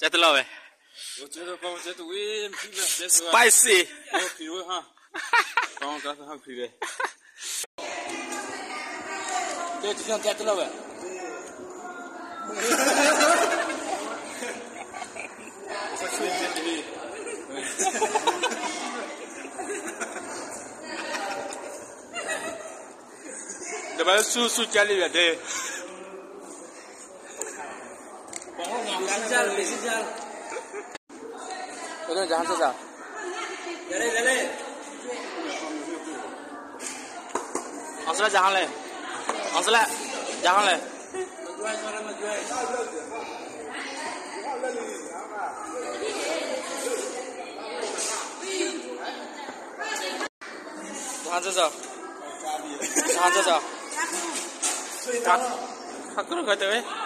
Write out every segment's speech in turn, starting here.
Chatulowe. Uchizo pa mchetu wii mpiwe. Spicy. Mpiwe ha. Pa mkasa ha mpiwe. Kwa tukiwa chatulowe. Dabei su su chali ya de. Mesijal, Mesijal. Udah jangan susah. Lele, lele. Asla jangan le. Asla jangan le. Jangan susah. Jangan susah. Kak, kak kurang kau tu eh.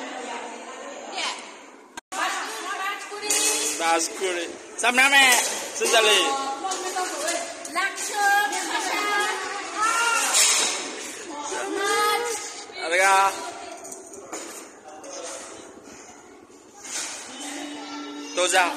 啥是苦的？咱们俩们是这里。啊，这个。都这样。